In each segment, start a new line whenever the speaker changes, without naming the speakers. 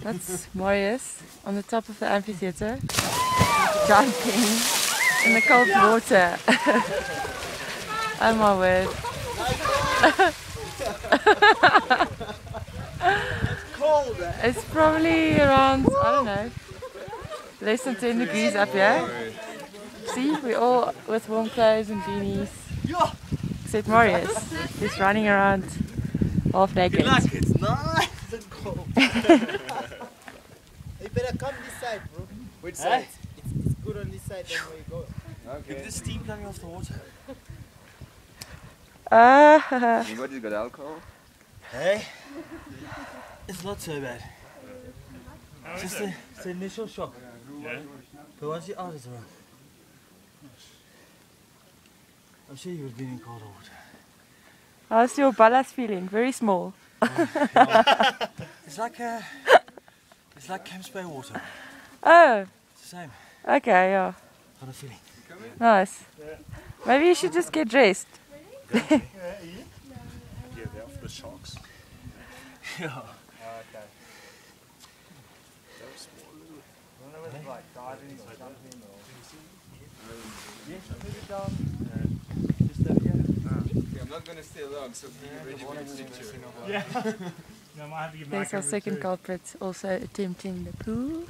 That's Marius on the top of the amphitheater, jumping in the cold water. oh my word.
cold. Eh?
It's probably around, I don't know, less than 10 degrees up here. See, we're all with warm clothes and beanies. Except Marius. He's running around half naked. Like
it's nice and cold.
you better come this side, bro.
Which side?
It's, it's good on this side than where you go. Okay.
Look at the steam
coming off the water.
Ah,
What you got alcohol?
Hey, it's not so bad.
Just the,
it's the initial shock.
Yeah.
But once you're out, it's alright. I'm sure you would have been in colder water.
how's your ballast feeling? Very small.
It's like uh, it's like Camp Spray water.
Oh, It's
the same
okay, yeah.
kind of feeling.
Nice. Maybe you should just get dressed. Yeah, they're
for the sharks.
Yeah.
Okay, Like diving or something or
yes, put it
down.
Just up
here.
I'm not gonna stay long, so be ready for the picture. Yeah.
no, I might have to give There's our second too.
culprit also attempting the pool.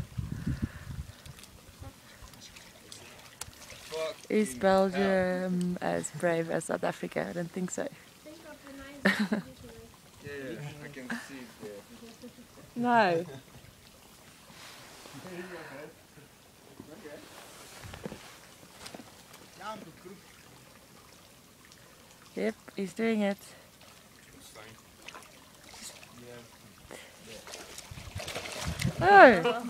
Is Belgium
as brave as South Africa? I don't think so.
Yeah,
yeah, I can see it there.
No. Yep, he's doing it. Oh!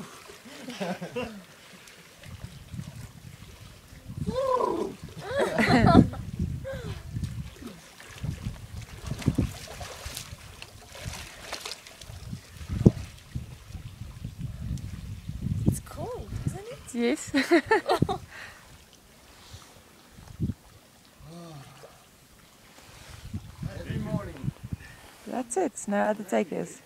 It's cold, isn't it?
Yes. That's it. No other takers.